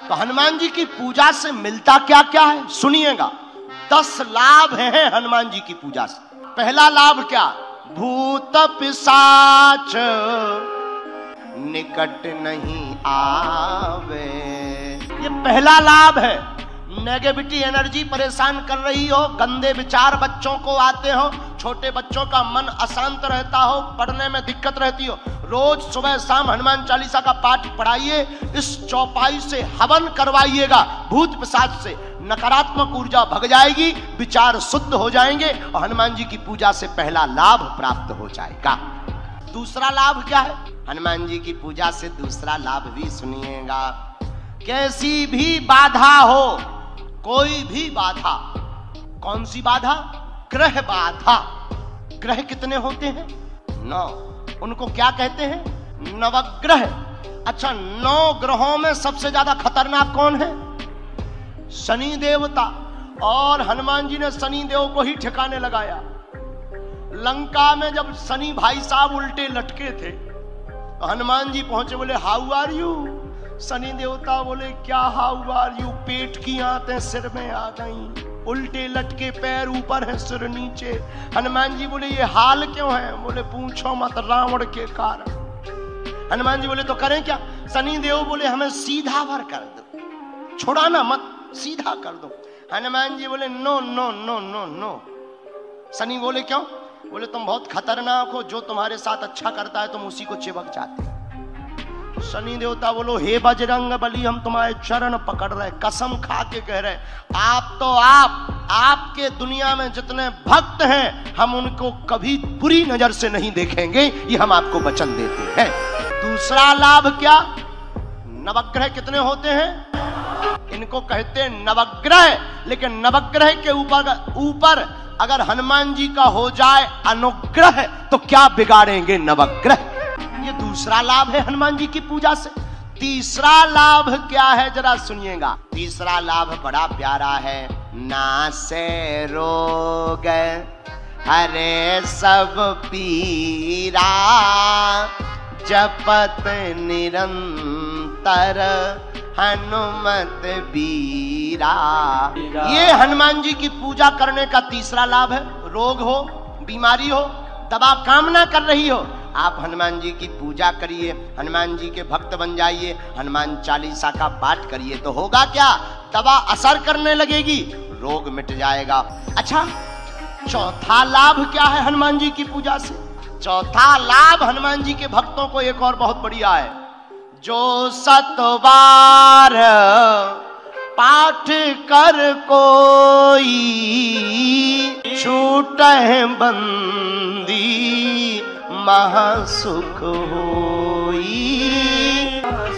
तो हनुमान जी की पूजा से मिलता क्या क्या है? सुनिएगा। दस लाभ हैं हनुमान जी की पूजा से। पहला लाभ क्या? भूत पिशाच। निकट नहीं आवे। ये पहला लाभ है। नेगेटिविटी एनर्जी परेशान कर रही हो, गंदे विचार बच्चों को आते हो छोटे बच्चों का मन अशांत रहता हो, पढ़ने में दिक्कत रहती हो, रोज सुबह शाम हनुमान चालीसा का पाठ पढ़ाइए, इस चौपाई से हवन करवाइएगा, भूत प्रसाद से। नकारात्मक ऊर्जा भग जाएगी, विचार शुद्ध हो जाएँगे और हनुमान जी की पूजा से पहला लाभ प्राप्त हो जाएगा। दूसरा लाभ क्या है? हनुमान जी की पूजा से दूसरा लाभ भी सुनिएगा। कैसी भी बाधा हो, कोई भी बाधा, कौन सी बाधा? ग्रह बाधा। ग्रह कितने होते हैं? नौ। उनको क्या कहते हैं? नवग्रह। अच्छा नौ ग्रहों में सबसे ज़्यादा खतरनाक कौन है? शनि देवता और हनुमान जी ने शनि देव को ही ठिकाने लगाया। लंका में जब शनि भाई साहब उल्टे लटके थे तो हनुमान जी पहुँचे बोले हाउ आर यू शनि देवता बोले, क्या हाउ आर यू? पेट की आते सिर में आ गई। उल्टे लटके पैर ऊपर है, सिर नीचे। हनुमान जी बोले, ये हाल क्यों है? बोले, पूछो मत रावण के कारण। हनुमान जी बोले तो करें क्या? सनी देव बोले, हमें सीधा भर कर दो। छुड़ाना मत, सीधा कर दो। हनुमान जी बोले, no no no no no. Sunny बोले, क्यों? बोले, तुम बहुत खतरनाक हो। जो तुम्हारे साथ अच्छा करता है, तुम उसी को चिपक जाते शनि देवता बोलो, हे बजरंग बली, हम तुम्हारे चरण पकड़ रहे कसम खा के कह रहे आप तो आप, आपके दुनिया में जितने भक्त हैं, हम उनको कभी बुरी नज़र से नहीं देखेंगे, ये हम आपको वचन देते हैं। दूसरा लाभ क्या? नवग्रह कितने होते हैं? इनको कहते हैं नवग्रह, लेकिन नवग्रह के ऊपर ऊपर अगर हनुमान जी का हो जाए अनुग्रह तो क्या बिगाड़ेंगे नवग्रह? ये दूसरा लाभ है हनुमान जी की पूजा से। तीसरा लाभ क्या है? जरा सुनिएगा। तीसरा लाभ बड़ा प्यारा है। ना से रोग, हरे सब पीरा, जपत निरंतर हनुमत बीरा। ये हनुमान जी की पूजा करने का तीसरा लाभ है। रोग हो, बीमारी हो दवा कामना कर रही हो, आप हनुमान जी की पूजा करिए, हनुमान जी के भक्त बन जाइए, हनुमान चालीसा का पाठ करिए तो होगा क्या? दवा असर करने लगेगी, रोग मिट जाएगा। अच्छा चौथा लाभ क्या है हनुमान जी की पूजा से? चौथा लाभ हनुमान जी के भक्तों को एक और बहुत बढ़िया है। जो सतवार पाठ कर कोई छूट बंदी महासुख होई।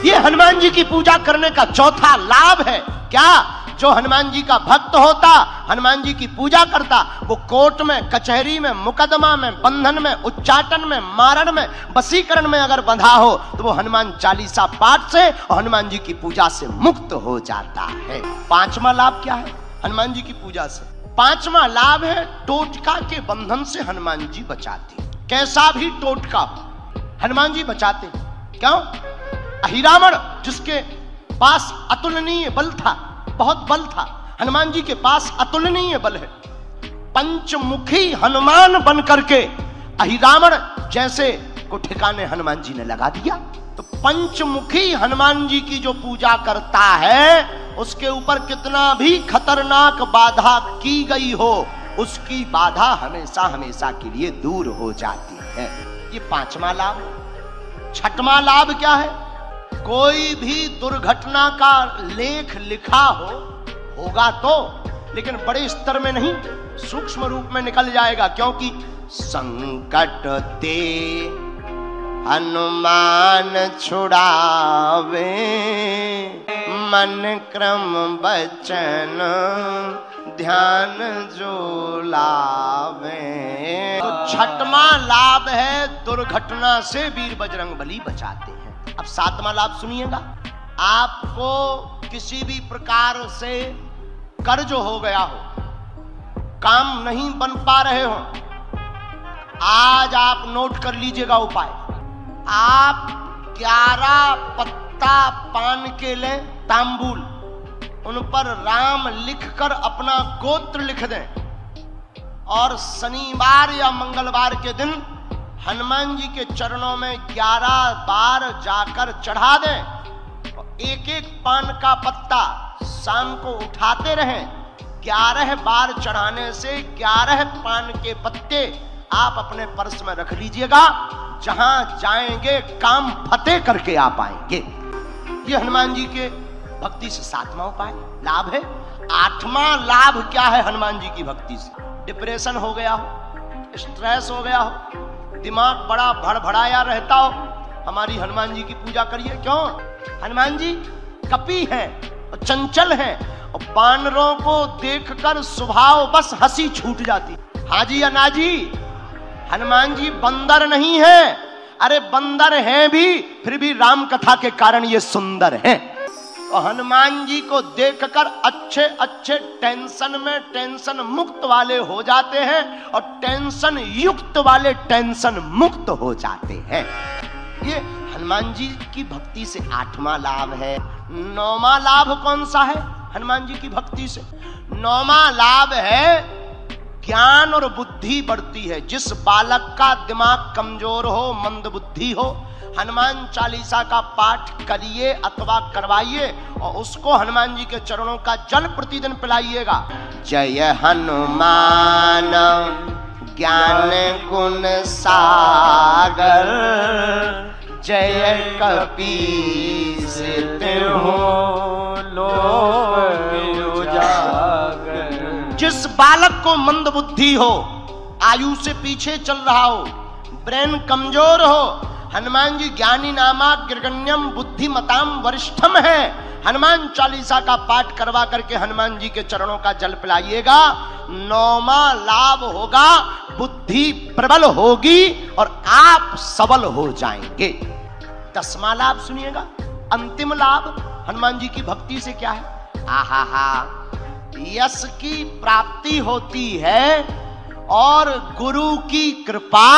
ये हनुमान जी की पूजा करने का चौथा लाभ है। क्या? जो हनुमान जी का भक्त होता, हनुमान जी की पूजा करता, वो कोर्ट में, कचहरी में, मुकदमा में, बंधन में, उच्चाटन में, मारण में बसीकरण में अगर बंधा हो तो वो हनुमान चालीसा पाठ से और हनुमान जी की पूजा से मुक्त हो जाता है। पांचवा लाभ क्या है? हनुमान जी की पूजा से। पांचवा लाभ है टोटका के बंधन से हनुमान जी बचाते। कैसा भी टोटका हनुमान जी बचाते। क्यों? अहिरावण जिसके पास अतुलनीय बल था बहुत बल था। हनुमान जी के पास अतुलनीय बल है। पंचमुखी हनुमान बन करके अहिरावण जैसे को ठिकाने हनुमान जी ने लगा दिया। तो पंचमुखी हनुमान जी की जो पूजा करता है, उसके ऊपर कितना भी खतरनाक बाधा की गई हो, उसकी बाधा हमेशा हमेशा के लिए दूर हो जाती है। ये पांचवा लाभ। छठवा लाभ क्या है? कोई भी दुर्घटना का लेख लिखा हो, होगा तो लेकिन बड़े स्तर में नहीं, सूक्ष्म रूप में निकल जाएगा, क्योंकि संकट ते हनुमान छुड़ावे, मन क्रम बचन ध्यान जो लावे। तो छठवा लाभ है, दुर्घटना से वीर बजरंग बली बचाते हैं। अब सातवां लाभ सुनिएगा। आपको किसी भी प्रकार से कर्ज हो गया हो, काम नहीं बन पा रहे हो, आज आप नोट कर लीजिएगा उपाय। आप ग्यारह पत्ता पान के लें तांबूल। उन पर राम लिखकर अपना गोत्र लिख दें। और शनिवार या मंगलवार के दिन हनुमान जी के चरणों में ग्यारह बार जाकर चढ़ा दें एक एक पान का पत्ता शाम को उठाते रहें। ग्यारह बार चढ़ाने से ग्यारह पान के पत्ते आप अपने पर्स में रख लीजिएगा। जहाँ जाएँगे, काम फतेह करके आ पाएँगे ये हनुमान जी के भक्ति से सातवां उपाय? लाभ है। आठवां लाभ क्या है हनुमान जी की भक्ति से? डिप्रेशन हो गया हो स्ट्रेस हो गया हो, दिमाग बड़ा भड़भड़ाया रहता हो, हमारी हनुमान जी की पूजा करिए। क्यों? हनुमान जी कपी है और चंचल है और बानरों को देखकर स्वभाव बस हँसी छूट जाती। हाजी अनाजी हनुमान जी बंदर नहीं है। अरे बंदर हैं भी, फिर भी राम कथा के कारण ये सुंदर हैं। और हनुमान जी को देखकर अच्छे अच्छे टेंशन में टेंशन मुक्त वाले हो जाते हैं और टेंशन युक्त वाले टेंशन मुक्त हो जाते हैं। ये हनुमान जी की भक्ति से आठवां लाभ है। नौवा लाभ कौन सा है हनुमान जी की भक्ति से? नौवा लाभ है, ज्ञान और बुद्धि बढ़ती है। जिस बालक का दिमाग कमज़ोर हो, मंद बुद्धि हो हनुमान चालीसा का पाठ करिए अथवा करवाइए और उसको हनुमान जी के चरणों का जल प्रतिदिन पिलाइएगा। जय हनुमान ज्ञान गुण सागर जय कपी जिस बालक को मंद बुद्धि हो आयु से पीछे चल रहा हो ब्रेन कमज़ोर हो हनुमान जी ज्ञानी नामा गिरगण्यम बुद्धिमताम वरिष्ठम है। हनुमान चालीसा का पाठ करवा करके हनुमान जी के चरणों का जल पिलाइएगा। नौमा लाभ होगा, बुद्धि प्रबल होगी और आप सबल हो जाएँगे। दसवा लाभ सुनिएगा, अंतिम लाभ। हनुमान जी की भक्ति से क्या है? आहा हा यश की प्राप्ति होती है और गुरु की कृपा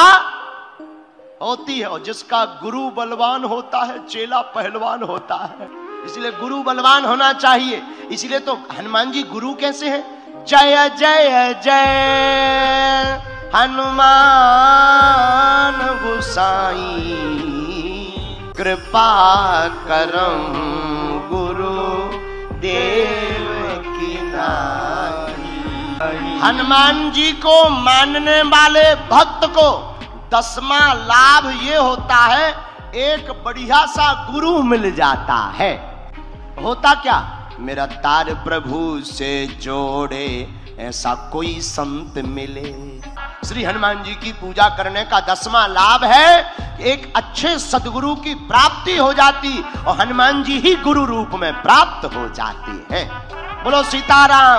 होती है और जिसका गुरु बलवान होता है, चेला पहलवान होता है। इसलिए गुरु बलवान होना चाहिए। इसलिए तो हनुमान जी गुरु कैसे हैं? जय जय जय। हनुमान गुसाई, कृपा करम गुरु देव की नाई। हनुमान जी को मानने वाले भक्त को दसवा लाभ ये होता है, एक बढ़िया सा गुरु मिल जाता है। होता क्या? मेरा तार प्रभु से जोड़े, ऐसा कोई संत मिले। श्री हनुमान जी की पूजा करने का दसवां लाभ है, एक अच्छे सदगुरु की प्राप्ति हो जाती, और हनुमान जी ही गुरु रूप में प्राप्त हो जाती है। बोलो, सीताराम।